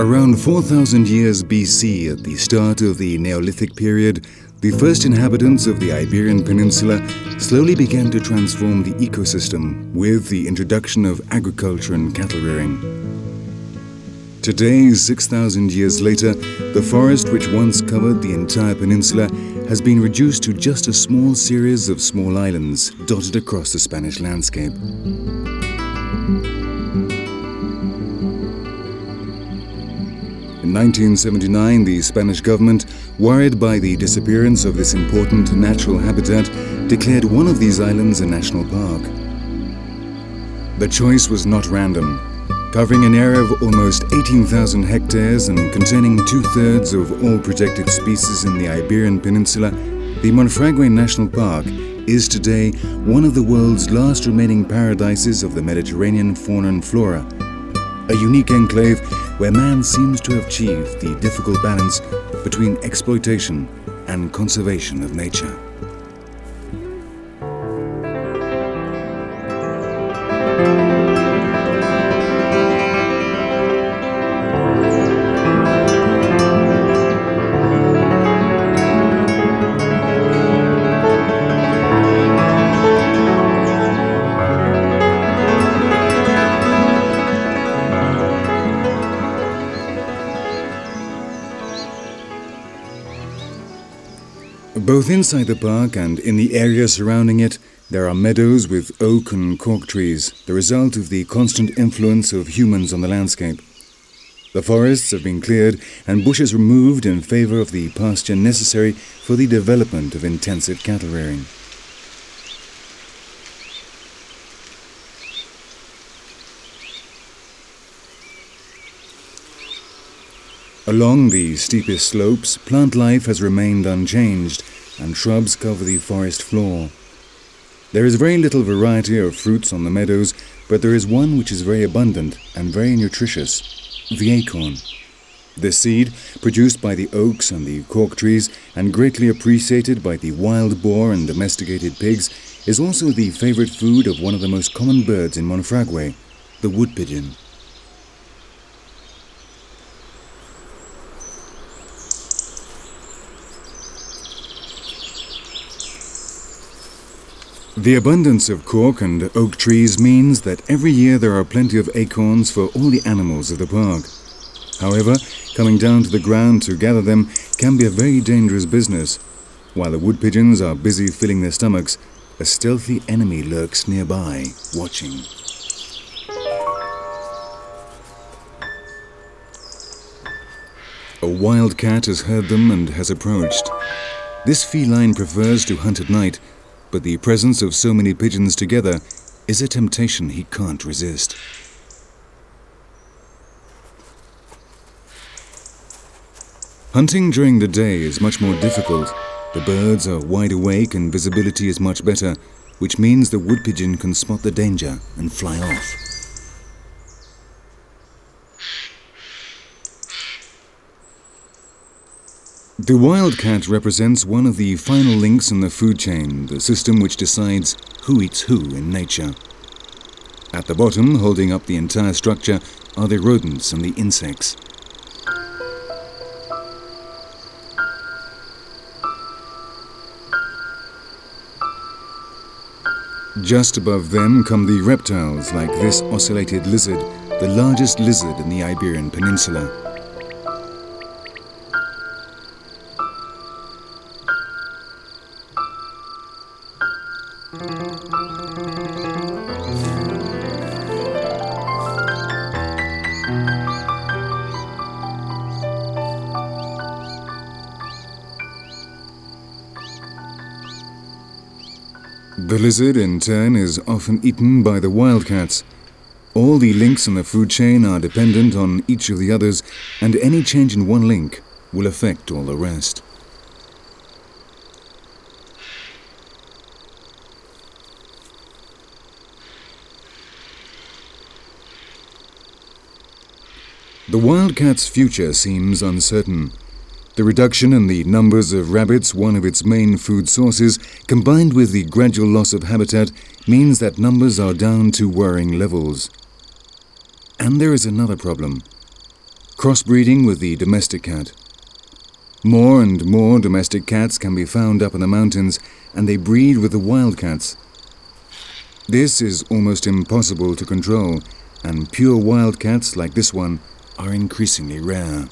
Around 4,000 years BC, at the start of the Neolithic period, the first inhabitants of the Iberian Peninsula slowly began to transform the ecosystem with the introduction of agriculture and cattle rearing. Today, 6,000 years later, the forest which once covered the entire peninsula has been reduced to just a small series of small islands dotted across the Spanish landscape. In 1979, the Spanish government, worried by the disappearance of this important natural habitat, declared one of these islands a national park. The choice was not random. Covering an area of almost 18,000 hectares and containing two-thirds of all protected species in the Iberian Peninsula, the Monfragüe National Park is today one of the world's last remaining paradises of the Mediterranean fauna and flora, a unique enclave where man seems to have achieved the difficult balance between exploitation and conservation of nature. Both inside the park and in the area surrounding it, there are meadows with oak and cork trees, the result of the constant influence of humans on the landscape. The forests have been cleared and bushes removed in favor of the pasture necessary for the development of intensive cattle rearing. Along the steepest slopes, plant life has remained unchanged and shrubs cover the forest floor. There is very little variety of fruits on the meadows, but there is one which is very abundant and very nutritious, the acorn. The seed, produced by the oaks and the cork trees and greatly appreciated by the wild boar and domesticated pigs, is also the favorite food of one of the most common birds in Monfragüe, the wood pigeon. The abundance of cork and oak trees means that every year there are plenty of acorns for all the animals of the park. However, coming down to the ground to gather them can be a very dangerous business. While the wood pigeons are busy filling their stomachs, a stealthy enemy lurks nearby, watching. A wild cat has heard them and has approached. This feline prefers to hunt at night but the presence of so many pigeons together is a temptation he can't resist. Hunting during the day is much more difficult. The birds are wide awake and visibility is much better, which means the wood pigeon can spot the danger and fly off. The wildcat represents one of the final links in the food chain, the system which decides who eats who in nature. At the bottom, holding up the entire structure, are the rodents and the insects. Just above them come the reptiles like this ocellated lizard, the largest lizard in the Iberian Peninsula. The lizard, in turn, is often eaten by the wildcats. All the links in the food chain are dependent on each of the others, and any change in one link will affect all the rest. The wildcat's future seems uncertain. The reduction in the numbers of rabbits, one of its main food sources, combined with the gradual loss of habitat, means that numbers are down to worrying levels. And there is another problem. crossbreeding with the domestic cat. More and more domestic cats can be found up in the mountains and they breed with the wild cats. This is almost impossible to control and pure wild cats like this one are increasingly rare.